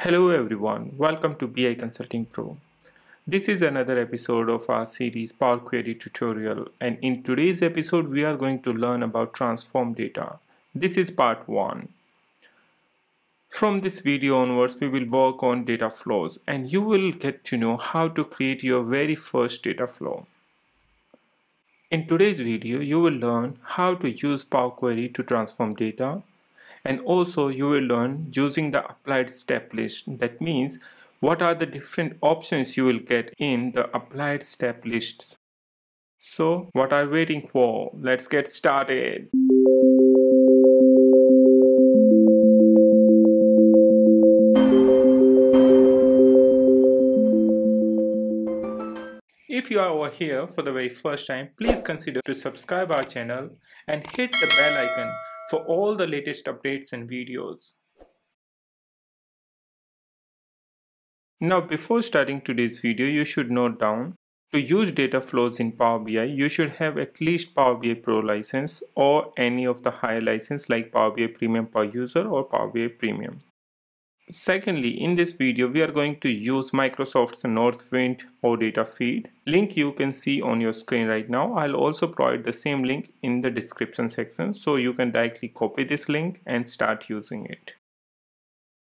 Hello everyone, welcome to BI Consulting Pro. This is another episode of our series Power Query tutorial and in today's episode we are going to learn about transform data. This is part 1. From this video onwards we will work on data flows and you will get to know how to create your very first data flow. In today's video you will learn how to use Power Query to transform data and also you will learn using the applied step list. That means what are the different options you will get in the applied step lists? So what are you waiting for? Let's get started. If you are over here for the very first time, please consider to subscribe our channel and hit the bell icon for all the latest updates and videos. Now before starting today's video, you should note down to use data flows in Power BI, you should have at least Power BI Pro license or any of the higher license like Power BI Premium per user or Power BI Premium. Secondly, in this video, we are going to use Microsoft's Northwind OData feed. Link you can see on your screen right now. I'll also provide the same link in the description section so you can directly copy this link and start using it.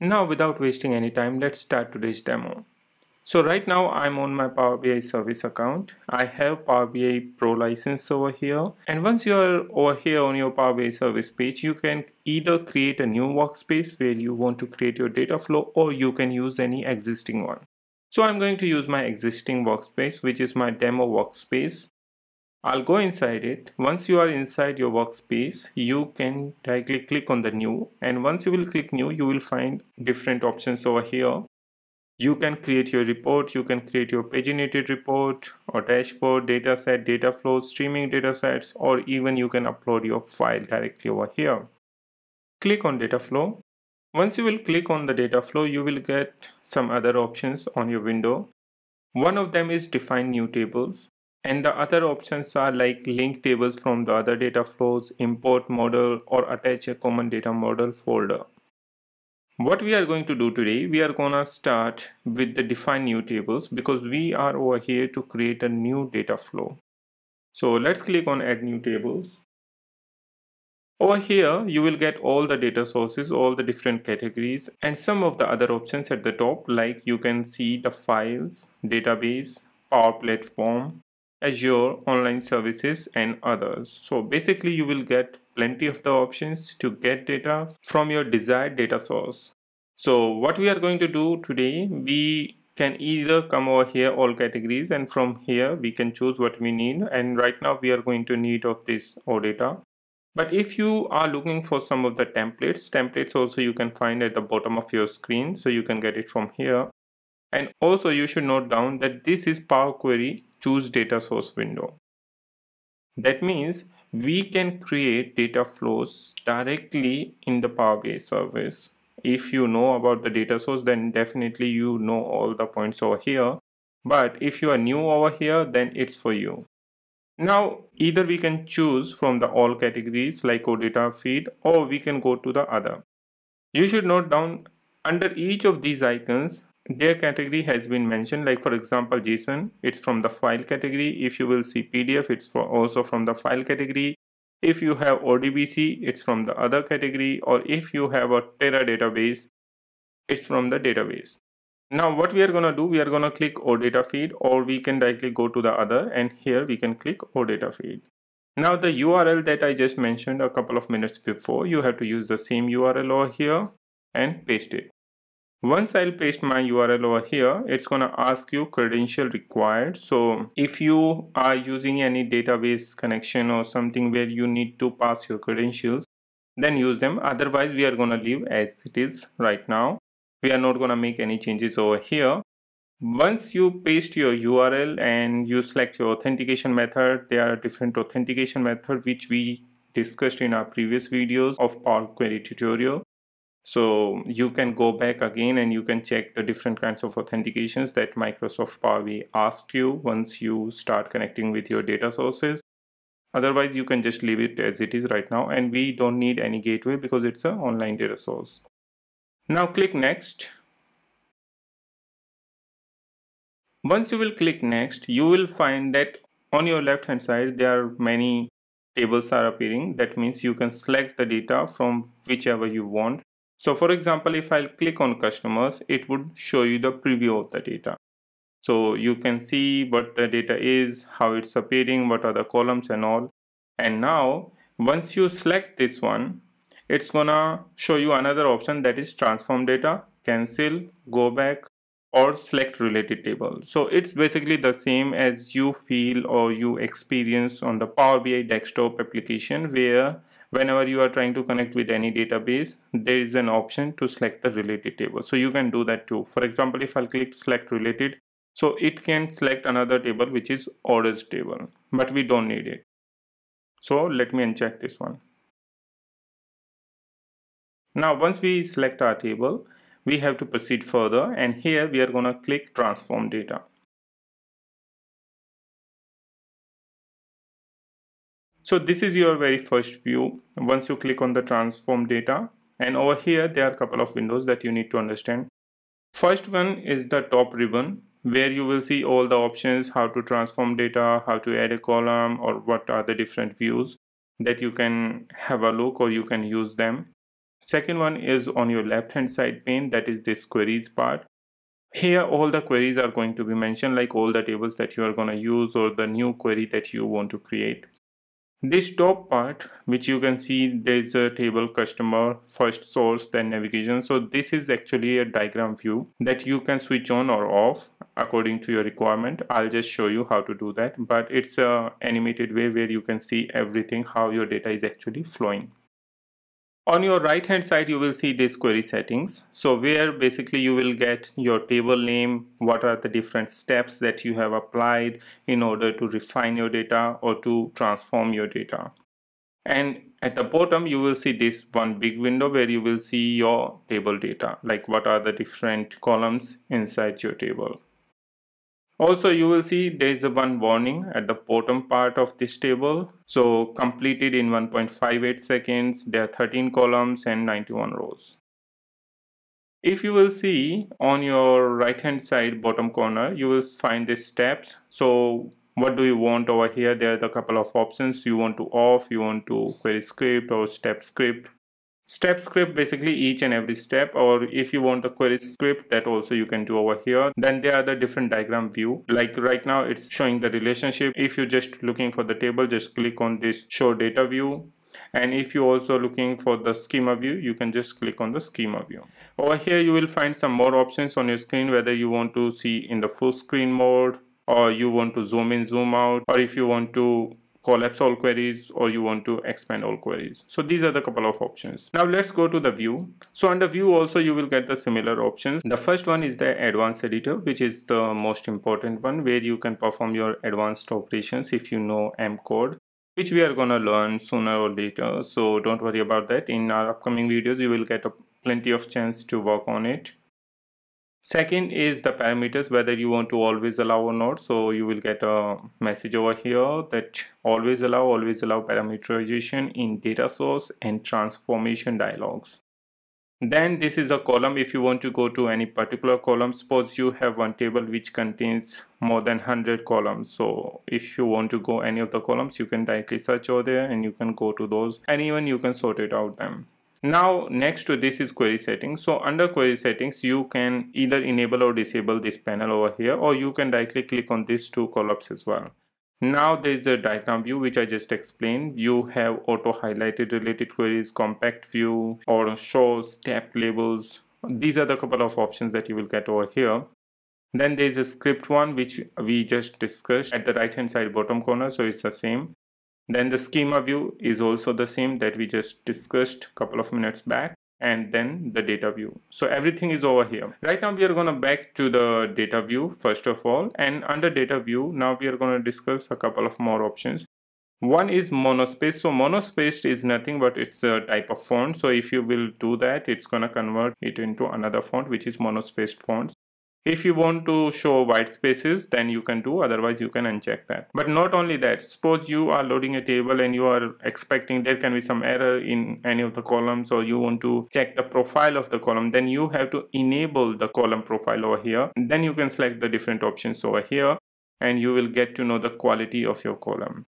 Now, without wasting any time, let's start today's demo. So right now I'm on my Power BI service account. I have Power BI Pro license over here. And once you're over here on your Power BI service page, you can either create a new workspace where you want to create your data flow or you can use any existing one. So I'm going to use my existing workspace, which is my demo workspace. I'll go inside it. Once you are inside your workspace, you can directly click on the new. And once you will click new, you will find different options over here you can create your report you can create your paginated report or dashboard data set data flow streaming data sets or even you can upload your file directly over here. Click on data flow. Once you will click on the data flow you will get some other options on your window. One of them is define new tables and the other options are like link tables from the other data flows import model or attach a common data model folder what we are going to do today, we are gonna start with the define new tables because we are over here to create a new data flow. So let's click on add new tables. Over here, you will get all the data sources, all the different categories and some of the other options at the top like you can see the files, database, Power Platform, Azure, online services and others. So basically you will get plenty of the options to get data from your desired data source. So what we are going to do today, we can either come over here all categories and from here we can choose what we need and right now we are going to need of this OData. But if you are looking for some of the templates, templates also you can find at the bottom of your screen so you can get it from here. And also you should note down that this is Power Query choose data source window. That means we can create data flows directly in the Power BI service. If you know about the data source, then definitely you know all the points over here. But if you are new over here, then it's for you. Now, either we can choose from the all categories like OData feed or we can go to the other. You should note down under each of these icons, their category has been mentioned like for example JSON, it's from the file category. If you will see PDF, it's also from the file category. If you have ODBC, it's from the other category or if you have a terra database, it's from the database. Now what we are going to do, we are going to click OData feed or we can directly go to the other and here we can click OData feed. Now the URL that I just mentioned a couple of minutes before, you have to use the same URL over here and paste it. Once I'll paste my URL over here, it's gonna ask you credential required. So if you are using any database connection or something where you need to pass your credentials, then use them. Otherwise, we are gonna leave as it is right now. We are not gonna make any changes over here. Once you paste your URL and you select your authentication method, there are different authentication methods which we discussed in our previous videos of Power Query tutorial. So you can go back again and you can check the different kinds of authentications that Microsoft Power BI asked you once you start connecting with your data sources. Otherwise, you can just leave it as it is right now and we don't need any gateway because it's an online data source. Now click next. Once you will click next, you will find that on your left hand side there are many tables are appearing. That means you can select the data from whichever you want. So for example, if I'll click on customers, it would show you the preview of the data. So you can see what the data is, how it's appearing, what are the columns and all. And now once you select this one, it's gonna show you another option that is transform data, cancel, go back, or select related table. So it's basically the same as you feel or you experience on the Power BI desktop application where whenever you are trying to connect with any database, there is an option to select the related table. So you can do that too. For example, if I'll click select related, so it can select another table which is orders table, but we don't need it. So let me uncheck this one. Now once we select our table, we have to proceed further and here we are going to click transform data. So this is your very first view once you click on the transform data and over here there are a couple of windows that you need to understand. First one is the top ribbon where you will see all the options how to transform data, how to add a column or what are the different views that you can have a look or you can use them. Second one is on your left hand side pane that is this queries part. Here all the queries are going to be mentioned like all the tables that you are going to use or the new query that you want to create. This top part which you can see there's a table customer first source then navigation. So this is actually a diagram view that you can switch on or off according to your requirement. I'll just show you how to do that. But it's a animated way where you can see everything how your data is actually flowing on your right hand side, you will see this query settings. So where basically you will get your table name, what are the different steps that you have applied in order to refine your data or to transform your data. And at the bottom, you will see this one big window where you will see your table data, like what are the different columns inside your table. Also, you will see there is a one warning at the bottom part of this table. So completed in 1.58 seconds, there are 13 columns and 91 rows. If you will see on your right hand side bottom corner, you will find the steps. So what do you want over here? There are a couple of options. You want to off, you want to query script or step script step script basically each and every step or if you want a query script that also you can do over here. Then there are the different diagram view. Like right now it's showing the relationship. If you're just looking for the table just click on this show data view. And if you're also looking for the schema view you can just click on the schema view. Over here you will find some more options on your screen whether you want to see in the full screen mode or you want to zoom in zoom out or if you want to collapse all queries or you want to expand all queries. So these are the couple of options. Now let's go to the view. So under view also you will get the similar options. The first one is the advanced editor which is the most important one where you can perform your advanced operations if you know M code which we are gonna learn sooner or later. So don't worry about that. In our upcoming videos you will get a plenty of chance to work on it. Second is the parameters, whether you want to always allow or not. So you will get a message over here that always allow, always allow parameterization in data source and transformation dialogues. Then this is a column if you want to go to any particular column. Suppose you have one table which contains more than 100 columns. So if you want to go any of the columns, you can directly search over there and you can go to those and even you can sort it out them. Now next to this is query settings. So under query settings you can either enable or disable this panel over here or you can directly click on these two columns as well. Now there is a diagram view which I just explained. You have auto highlighted related queries, compact view or show step labels. These are the couple of options that you will get over here. Then there is a script one which we just discussed at the right hand side bottom corner so it's the same. Then the schema view is also the same that we just discussed a couple of minutes back and then the data view. So everything is over here. Right now we are going to back to the data view first of all and under data view now we are going to discuss a couple of more options. One is monospace. So monospace is nothing but it's a type of font. So if you will do that, it's going to convert it into another font which is monospaced fonts. If you want to show white spaces then you can do otherwise you can uncheck that. But not only that suppose you are loading a table and you are expecting there can be some error in any of the columns or you want to check the profile of the column then you have to enable the column profile over here. Then you can select the different options over here and you will get to know the quality of your column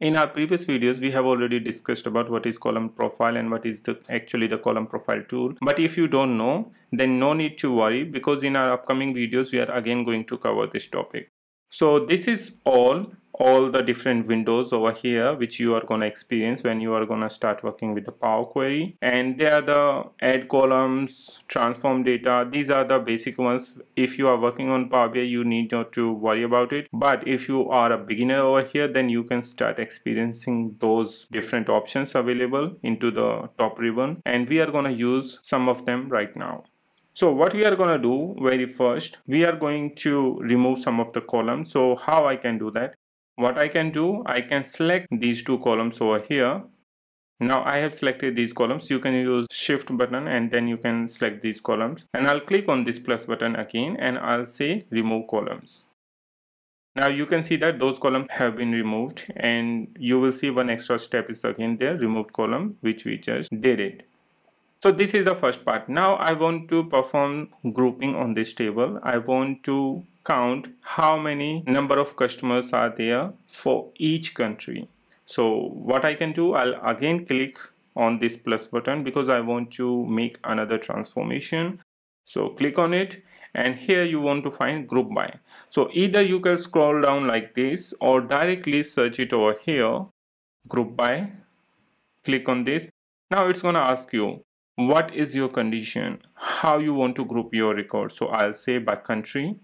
in our previous videos, we have already discussed about what is column profile and what is the actually the column profile tool. But if you don't know, then no need to worry because in our upcoming videos, we are again going to cover this topic. So this is all all the different windows over here which you are going to experience when you are going to start working with the Power Query. And they are the add columns transform data. These are the basic ones. If you are working on Power BI you need not to worry about it. But if you are a beginner over here then you can start experiencing those different options available into the top ribbon. And we are going to use some of them right now. So what we are going to do very first, we are going to remove some of the columns. So how I can do that? What I can do I can select these two columns over here. Now I have selected these columns. You can use shift button and then you can select these columns. And I'll click on this plus button again and I'll say remove columns. Now you can see that those columns have been removed and you will see one extra step is again there removed column which we just did it so this is the first part. Now I want to perform grouping on this table. I want to count how many number of customers are there for each country. So what I can do I'll again click on this plus button because I want to make another transformation. So click on it and here you want to find group by. So either you can scroll down like this or directly search it over here. Group by. Click on this. Now it's gonna ask you what is your condition? How you want to group your record so I'll say by country.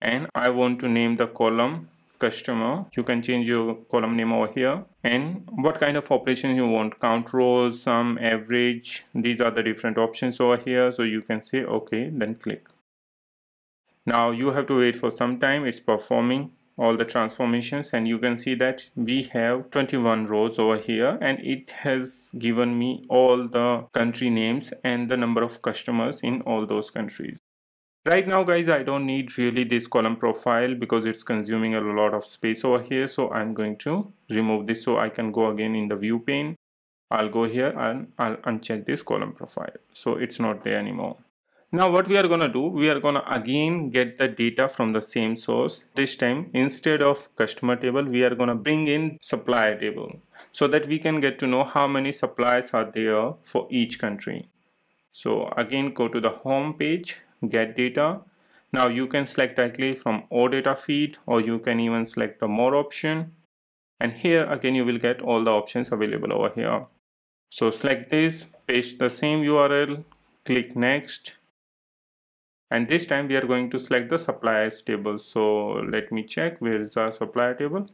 And I want to name the column customer. You can change your column name over here. And what kind of operation you want? Count rows sum average. These are the different options over here. So you can say okay then click. Now you have to wait for some time. It's performing all the transformations and you can see that we have 21 rows over here and it has given me all the country names and the number of customers in all those countries Right now guys, I don't need really this column profile because it's consuming a lot of space over here. So I'm going to remove this so I can go again in the view pane. I'll go here and I'll uncheck this column profile. So it's not there anymore. Now what we are going to do, we are going to again get the data from the same source. This time instead of customer table, we are going to bring in supplier table so that we can get to know how many suppliers are there for each country. So again go to the home page get data now you can select directly from OData feed or you can even select the more option and here again you will get all the options available over here so select this paste the same URL click next and this time we are going to select the suppliers table. So let me check where is our supplier table.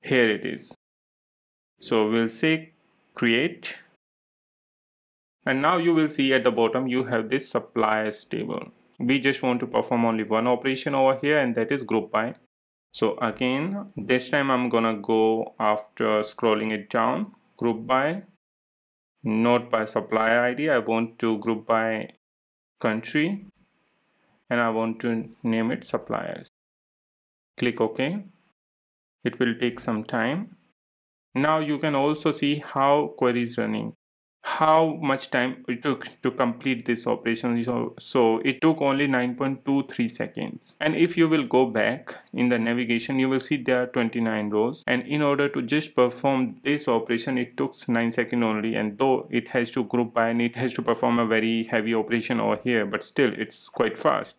Here it is. So we'll say create. And now you will see at the bottom you have this suppliers table. We just want to perform only one operation over here and that is group by so again this time i'm gonna go after scrolling it down. Group by. Not by supplier id i want to group by country and i want to name it suppliers. Click ok. It will take some time. Now you can also see how query is running how much time it took to complete this operation. So, so it took only 9.23 seconds. And if you will go back in the navigation you will see there are 29 rows. And in order to just perform this operation it took 9 seconds only. And though it has to group by and it has to perform a very heavy operation over here but still it's quite fast.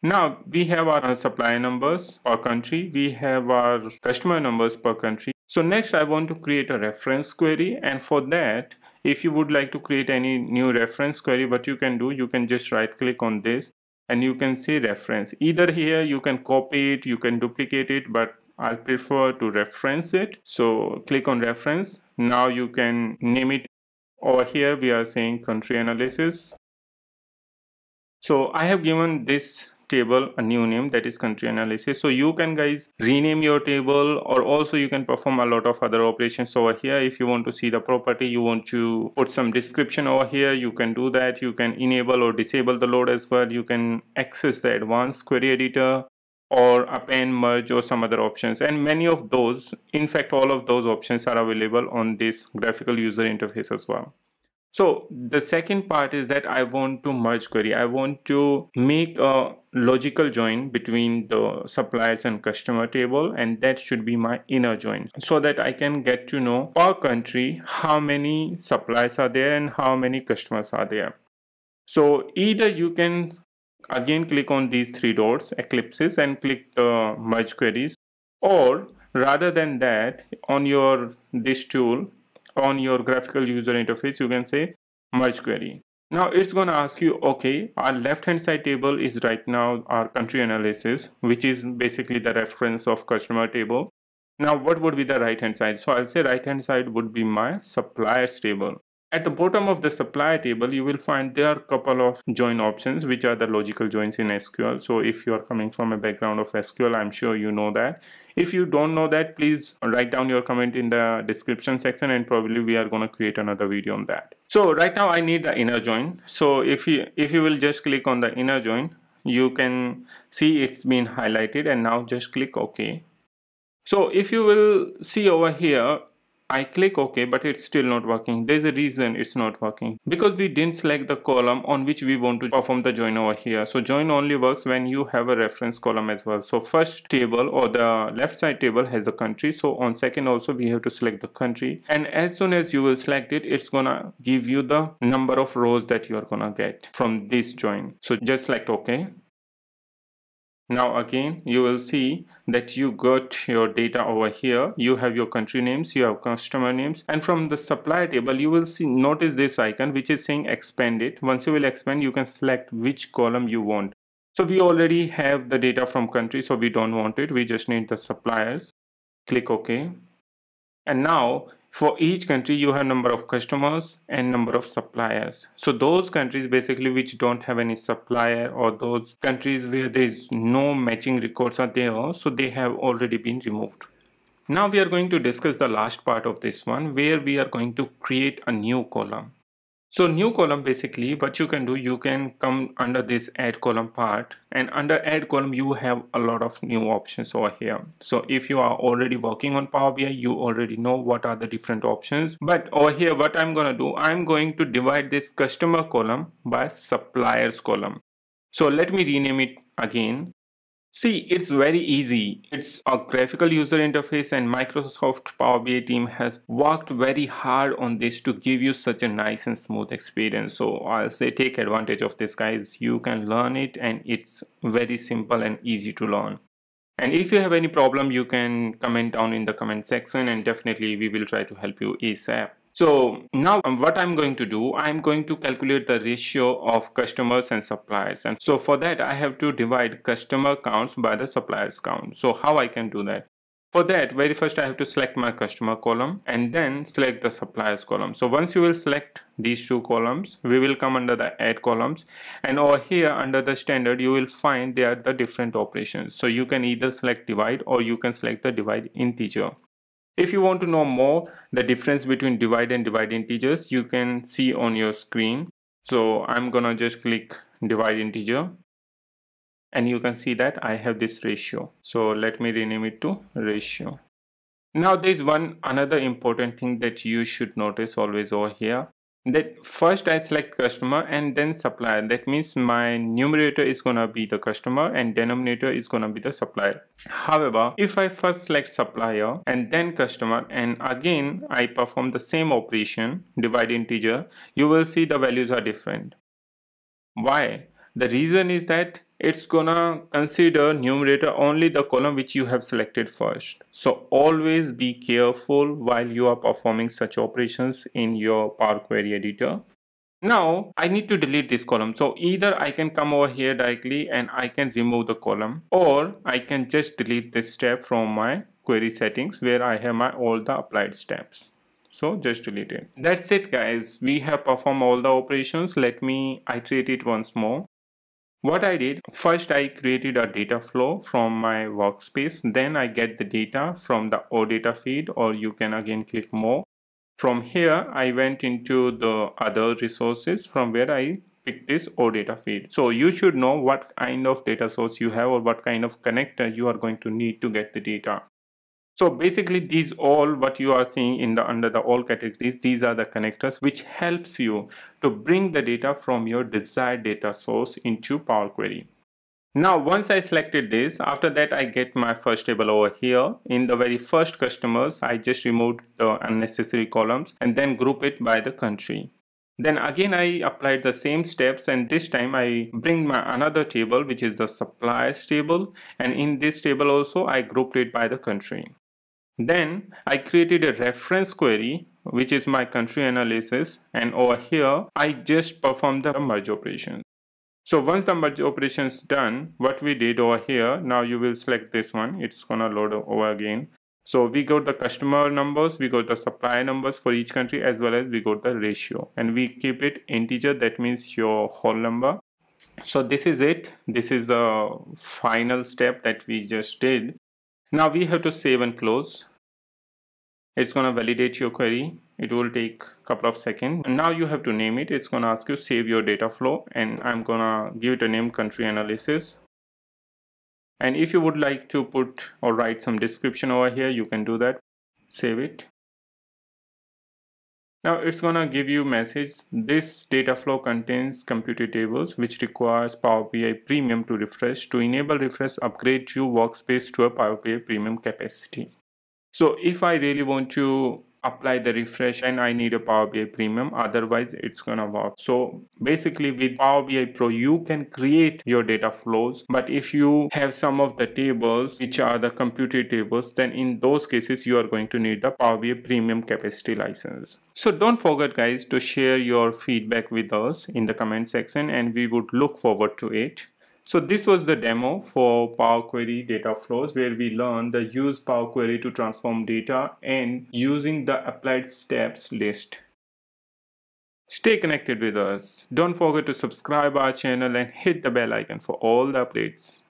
Now we have our supplier numbers per country. We have our customer numbers per country. So next I want to create a reference query. And for that if you would like to create any new reference query what you can do you can just right click on this and you can say reference. Either here you can copy it you can duplicate it but I'll prefer to reference it. So click on reference. Now you can name it. Over here we are saying country analysis. So I have given this table a new name that is country analysis. So you can guys rename your table or also you can perform a lot of other operations over here. If you want to see the property you want to put some description over here. You can do that. You can enable or disable the load as well. You can access the advanced query editor or append merge or some other options. And many of those in fact all of those options are available on this graphical user interface as well so the second part is that I want to merge query. I want to make a logical join between the suppliers and customer table and that should be my inner join so that I can get to know per country how many suppliers are there and how many customers are there. So either you can again click on these three dots ellipses and click the merge queries or rather than that on your this tool on your graphical user interface you can say merge query now it's going to ask you okay our left hand side table is right now our country analysis which is basically the reference of customer table now what would be the right hand side so i'll say right hand side would be my suppliers table at the bottom of the supplier table, you will find there are a couple of join options, which are the logical joins in SQL. So if you are coming from a background of SQL, I'm sure you know that. If you don't know that, please write down your comment in the description section and probably we are going to create another video on that. So right now I need the inner join. So if you, if you will just click on the inner join, you can see it's been highlighted and now just click OK. So if you will see over here, I click OK but it's still not working. There's a reason it's not working. Because we didn't select the column on which we want to perform the join over here. So join only works when you have a reference column as well. So first table or the left side table has the country. So on second also we have to select the country. And as soon as you will select it, it's gonna give you the number of rows that you're gonna get from this join. So just select OK now again you will see that you got your data over here. You have your country names you have customer names and from the supplier table you will see notice this icon which is saying expand it. Once you will expand you can select which column you want. So we already have the data from country so we don't want it. We just need the suppliers. Click ok. And now for each country you have number of customers and number of suppliers. So those countries basically which don't have any supplier or those countries where there is no matching records are there so they have already been removed. Now we are going to discuss the last part of this one where we are going to create a new column so new column basically what you can do you can come under this add column part and under add column you have a lot of new options over here. So if you are already working on Power BI you already know what are the different options but over here what I'm gonna do I'm going to divide this customer column by suppliers column. So let me rename it again See, it's very easy. It's a graphical user interface and Microsoft Power BI team has worked very hard on this to give you such a nice and smooth experience. So I'll say take advantage of this guys. You can learn it and it's very simple and easy to learn. And if you have any problem, you can comment down in the comment section and definitely we will try to help you ASAP. So now um, what I'm going to do, I'm going to calculate the ratio of customers and suppliers. And so for that, I have to divide customer counts by the suppliers count. So how I can do that? For that, very first I have to select my customer column and then select the suppliers column. So once you will select these two columns, we will come under the add columns and over here under the standard, you will find there are the different operations. So you can either select divide or you can select the divide integer. If you want to know more the difference between divide and divide integers, you can see on your screen. So I'm gonna just click divide integer and you can see that I have this ratio. So let me rename it to ratio. Now there's one another important thing that you should notice always over here that first I select customer and then supplier. That means my numerator is gonna be the customer and denominator is gonna be the supplier. However, if I first select supplier and then customer and again I perform the same operation, divide integer, you will see the values are different. Why? The reason is that it's gonna consider numerator only the column which you have selected first. So always be careful while you are performing such operations in your Power Query editor. Now I need to delete this column. So either I can come over here directly and I can remove the column or I can just delete this step from my query settings where I have my all the applied steps so just delete it that's it guys we have performed all the operations let me iterate it once more what I did, first I created a data flow from my workspace. Then I get the data from the OData feed or you can again click more. From here, I went into the other resources from where I picked this OData feed. So you should know what kind of data source you have or what kind of connector you are going to need to get the data. So basically these all what you are seeing in the under the all categories, these are the connectors which helps you to bring the data from your desired data source into Power Query. Now once I selected this, after that I get my first table over here. In the very first customers, I just removed the unnecessary columns and then group it by the country. Then again I applied the same steps and this time I bring my another table which is the suppliers table and in this table also I grouped it by the country. Then I created a reference query which is my country analysis and over here I just performed the merge operation. So once the merge operation is done, what we did over here, now you will select this one, it's gonna load over again. So we got the customer numbers, we got the supplier numbers for each country as well as we got the ratio and we keep it integer that means your whole number. So this is it. This is the final step that we just did. Now we have to save and close. It's going to validate your query. It will take a couple of seconds. And now you have to name it. It's going to ask you save your data flow and I'm going to give it a name country analysis. And if you would like to put or write some description over here, you can do that. Save it. Now it's gonna give you message this data flow contains computed tables which requires Power BI Premium to refresh. To enable refresh, upgrade your workspace to a Power BI Premium capacity. So if I really want to apply the refresh and I need a Power BI Premium otherwise it's gonna work. So basically with Power BI Pro you can create your data flows but if you have some of the tables which are the computed tables then in those cases you are going to need the Power BI Premium capacity license. So don't forget guys to share your feedback with us in the comment section and we would look forward to it so this was the demo for Power Query data flows where we learned the use Power Query to transform data and using the applied steps list. Stay connected with us. Don't forget to subscribe our channel and hit the bell icon for all the updates.